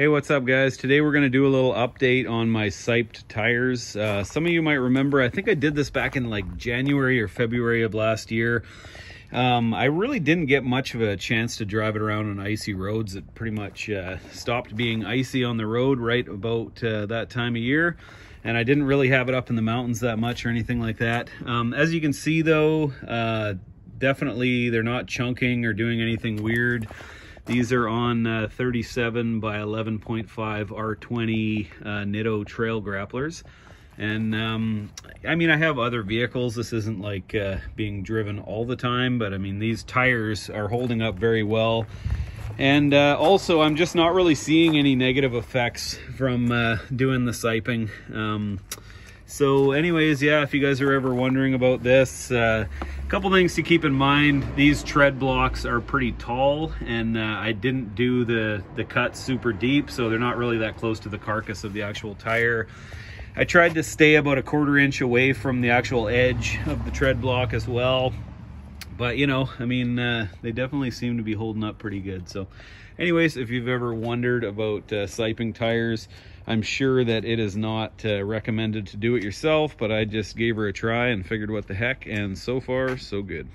Hey, what's up guys? Today we're to do a little update on my Siped tires. Uh, some of you might remember, I think I did this back in like January or February of last year. Um, I really didn't get much of a chance to drive it around on icy roads. It pretty much uh, stopped being icy on the road right about uh, that time of year. And I didn't really have it up in the mountains that much or anything like that. Um, as you can see though, uh, definitely they're not chunking or doing anything weird. These are on uh, 37 by 11.5 R20 uh, Nitto trail grapplers. And um, I mean, I have other vehicles. This isn't like uh, being driven all the time, but I mean, these tires are holding up very well. And uh, also, I'm just not really seeing any negative effects from uh, doing the siping. Um, so anyways, yeah, if you guys are ever wondering about this, uh, a couple things to keep in mind. These tread blocks are pretty tall and uh, I didn't do the, the cut super deep, so they're not really that close to the carcass of the actual tire. I tried to stay about a quarter inch away from the actual edge of the tread block as well. But you know, I mean, uh, they definitely seem to be holding up pretty good. So anyways, if you've ever wondered about uh, siping tires, I'm sure that it is not uh, recommended to do it yourself, but I just gave her a try and figured what the heck, and so far, so good.